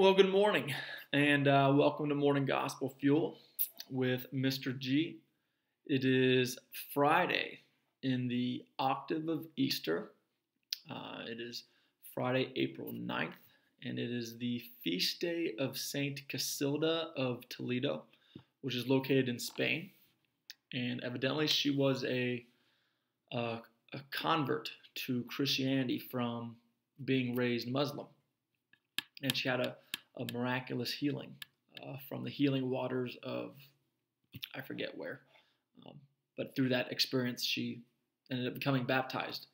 Well, good morning, and uh, welcome to Morning Gospel Fuel with Mr. G. It is Friday in the octave of Easter. Uh, it is Friday, April 9th, and it is the feast day of Saint Casilda of Toledo, which is located in Spain. And evidently, she was a, a, a convert to Christianity from being raised Muslim and she had a, a miraculous healing uh, from the healing waters of I forget where, um, but through that experience she ended up becoming baptized,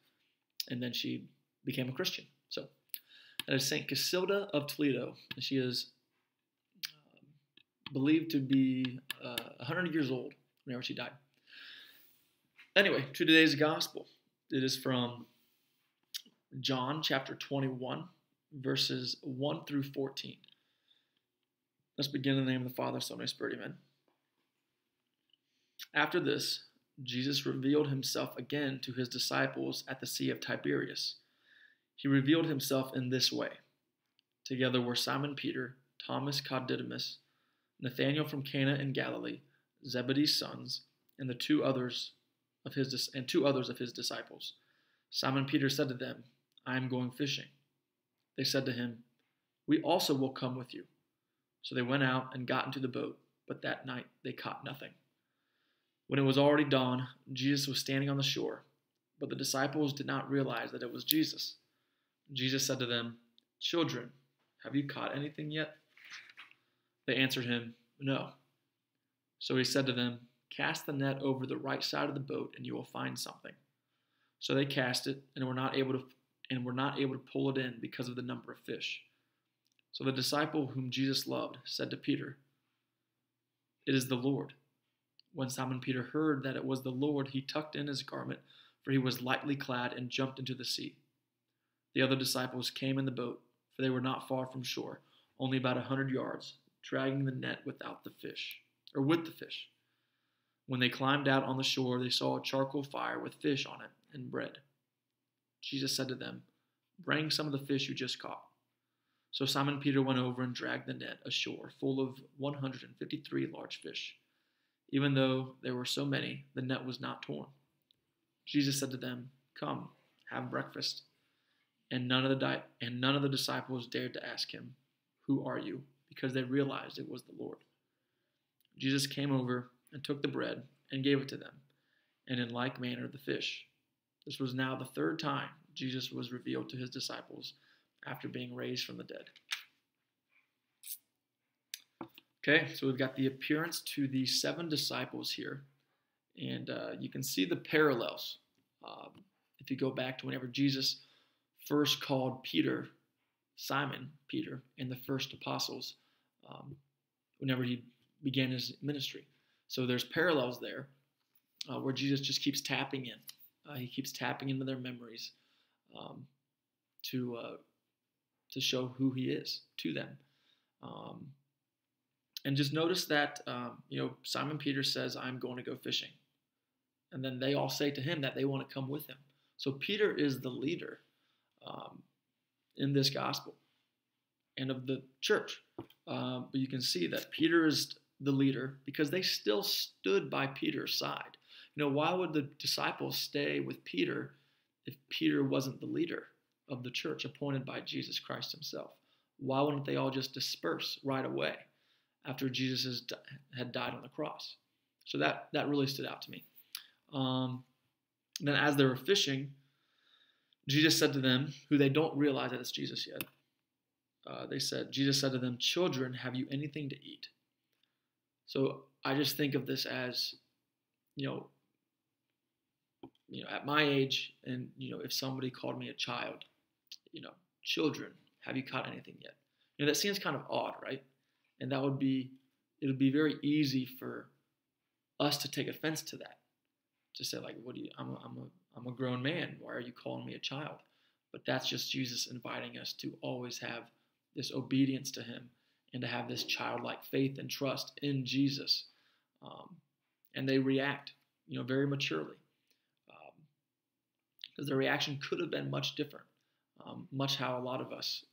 and then she became a Christian. So that is Saint Casilda of Toledo, she is um, believed to be uh, 100 years old whenever she died. Anyway, to today's gospel, it is from John chapter 21 verses 1 through 14. Let's begin in the name of the Father, Son, and Spirit. Amen. After this, Jesus revealed himself again to his disciples at the Sea of Tiberias. He revealed himself in this way. Together were Simon Peter, Thomas called Nathanael from Cana in Galilee, Zebedee's sons, and the two others of his and two others of his disciples. Simon Peter said to them, I am going fishing. They said to him, We also will come with you. So they went out and got into the boat, but that night they caught nothing. When it was already dawn, Jesus was standing on the shore, but the disciples did not realize that it was Jesus. Jesus said to them, Children, have you caught anything yet? They answered him, No. So he said to them, Cast the net over the right side of the boat, and you will find something. So they cast it, and were not able to and were not able to pull it in because of the number of fish. So the disciple whom Jesus loved said to Peter, It is the Lord. When Simon Peter heard that it was the Lord, he tucked in his garment, for he was lightly clad, and jumped into the sea. The other disciples came in the boat, for they were not far from shore, only about a hundred yards, dragging the net without the fish, or with the fish. When they climbed out on the shore, they saw a charcoal fire with fish on it and bread. Jesus said to them, Bring some of the fish you just caught. So Simon Peter went over and dragged the net ashore full of 153 large fish. Even though there were so many, the net was not torn. Jesus said to them, Come, have breakfast. And none of the di- and none of the disciples dared to ask him, Who are you? because they realized it was the Lord. Jesus came over and took the bread and gave it to them, and in like manner the fish. This was now the third time Jesus was revealed to his disciples after being raised from the dead. Okay, so we've got the appearance to the seven disciples here, and uh, you can see the parallels. Um, if you go back to whenever Jesus first called Peter, Simon Peter, and the first apostles, um, whenever he began his ministry. So there's parallels there uh, where Jesus just keeps tapping in. Uh, he keeps tapping into their memories um, to uh, to show who he is to them. Um, and just notice that um, you know Simon Peter says, "I'm going to go fishing," and then they all say to him that they want to come with him. So Peter is the leader um, in this gospel and of the church. Uh, but you can see that Peter is the leader because they still stood by Peter's side. You know, why would the disciples stay with Peter if Peter wasn't the leader of the church appointed by Jesus Christ himself? Why wouldn't they all just disperse right away after Jesus had died on the cross? So that, that really stood out to me. Um, then, as they were fishing, Jesus said to them, who they don't realize that it's Jesus yet, uh, they said, Jesus said to them, Children, have you anything to eat? So I just think of this as, you know, you know, at my age, and you know, if somebody called me a child, you know, children, have you caught anything yet? You know, that seems kind of odd, right? And that would be, it would be very easy for us to take offense to that. To say like, what do you? I'm a, I'm a, I'm a grown man. Why are you calling me a child? But that's just Jesus inviting us to always have this obedience to Him and to have this childlike faith and trust in Jesus. Um, and they react, you know, very maturely because the reaction could have been much different, um, much how a lot of us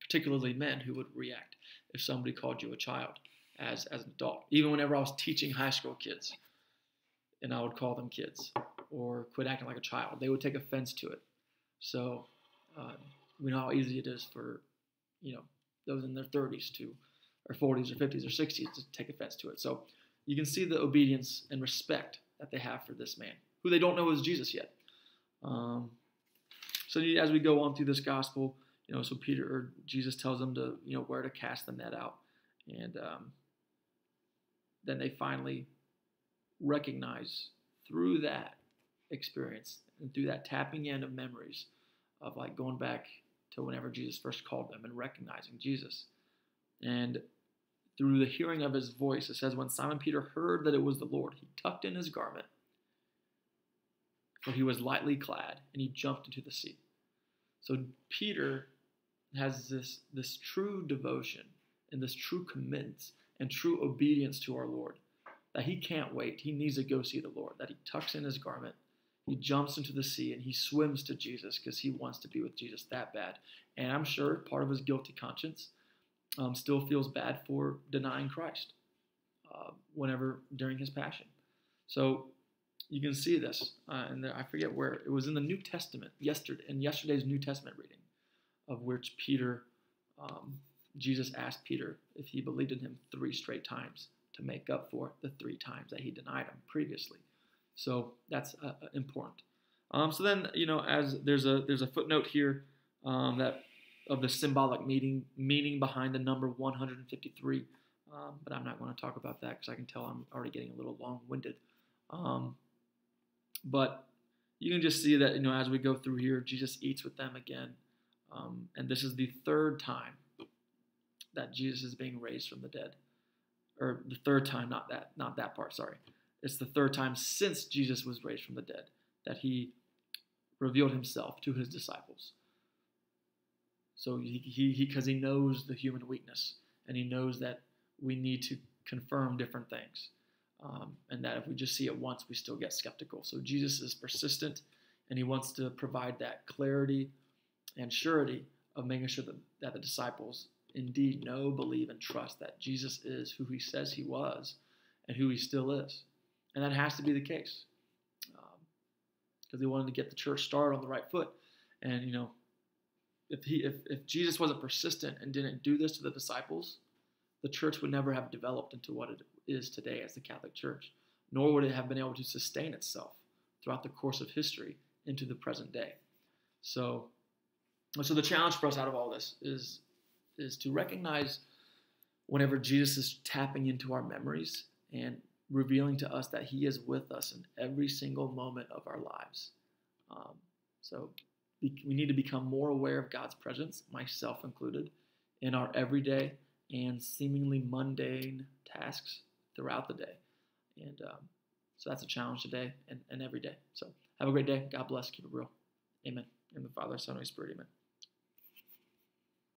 particularly men who would react if somebody called you a child as, as an adult. Even whenever I was teaching high school kids, and I would call them kids or quit acting like a child, they would take offense to it. So uh, we know how easy it is for, you know, those in their 30s to, or 40s or 50s or 60s to take offense to it. So you can see the obedience and respect that they have for this man, who they don't know is Jesus yet. Um, so as we go on through this gospel, you know, so Peter or Jesus tells them to, you know, where to cast the net out, and um, then they finally recognize through that experience and through that tapping in of memories of like going back to whenever Jesus first called them and recognizing Jesus. And through the hearing of his voice, it says, When Simon Peter heard that it was the Lord, he tucked in his garment, for he was lightly clad, and he jumped into the sea. So Peter has this, this true devotion and this true commitment and true obedience to our Lord that he can't wait. He needs to go see the Lord, that he tucks in his garment, he jumps into the sea, and he swims to Jesus because he wants to be with Jesus that bad. And I'm sure part of his guilty conscience um, still feels bad for denying Christ uh, whenever during his passion. So you can see this, uh, and I forget where it was in the New Testament yesterday in yesterday's New Testament reading, of which Peter, um, Jesus asked Peter if he believed in him three straight times to make up for the three times that he denied him previously. So that's uh, uh important. Um, so then, you know, as there's a there's a footnote here um, that of the symbolic meaning meaning behind the number 153, um, but I'm not going to talk about that because I can tell I'm already getting a little long-winded. But you can just see that you know as we go through here, Jesus eats with them again, um, and this is the third time that Jesus is being raised from the dead or the third time, not that, not that part, sorry. It's the third time since Jesus was raised from the dead that he revealed himself to his disciples. So he, he, because he, he knows the human weakness and he knows that we need to confirm different things. Um, and that if we just see it once, we still get skeptical. So Jesus is persistent and he wants to provide that clarity and surety of making sure that, that the disciples indeed know, believe, and trust that Jesus is who he says he was and who he still is. And that has to be the case because um, he wanted to get the church started on the right foot. And, you know, if, he, if, if Jesus wasn't persistent and didn't do this to the disciples, the church would never have developed into what it is today as the Catholic Church, nor would it have been able to sustain itself throughout the course of history into the present day. So, so the challenge for us out of all this is is to recognize whenever Jesus is tapping into our memories and revealing to us that He is with us in every single moment of our lives. Um, so we need to become more aware of God's presence, myself included, in our everyday and seemingly mundane tasks throughout the day. And um, so that's a challenge today and, and every day. So have a great day. God bless. Keep it real. Amen. In the Father, Son, and Holy Spirit. Amen.